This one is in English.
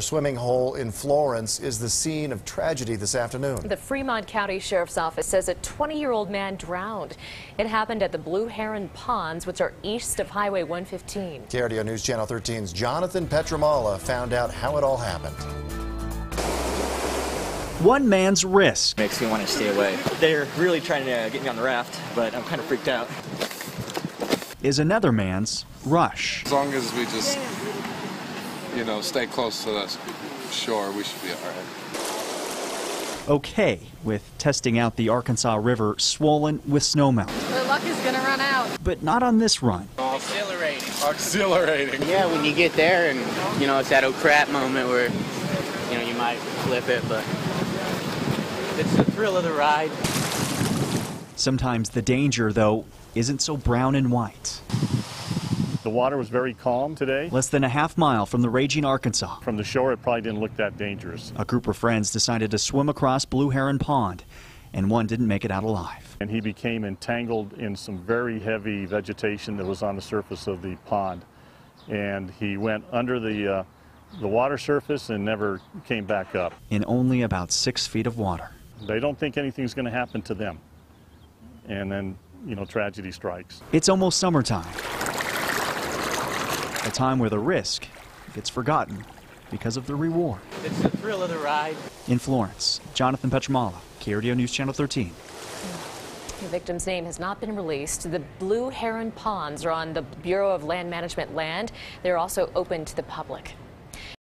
swimming hole in Florence is the scene of tragedy this afternoon. The Fremont County Sheriff's Office says a 20-year-old man drowned. It happened at the Blue Heron Ponds, which are east of Highway 115. KRDO News Channel 13's Jonathan Petramala found out how it all happened. One man's risk Makes me want to stay away. They're really trying to get me on the raft, but I'm kind of freaked out. is another man's rush. As long as we just, you know, stay close to the shore, we should be all right. Okay with testing out the Arkansas River swollen with snowmelt, Their luck is gonna run out. but not on this run. Exhilarating. Exhilarating. Yeah, when you get there and, you know, it's that oh crap moment where, you know, you might flip it, but it's the thrill of the ride. Sometimes the danger, though, isn't so brown and white. The water was very calm today. Less than a half mile from the raging Arkansas, From the shore, it probably didn't look that dangerous. a group of friends decided to swim across Blue Heron Pond, and one didn't make it out alive. And he became entangled in some very heavy vegetation that was on the surface of the pond. And he went under the, uh, the water surface and never came back up. In only about six feet of water. They don't think anything's going to happen to them. And then, you know, tragedy strikes. It's almost summertime. A time where the risk gets forgotten because of the reward. It's the thrill of the ride. In Florence, Jonathan Petramala, KRDO News Channel 13. The victim's name has not been released. The Blue Heron Ponds are on the Bureau of Land Management land. They're also open to the public.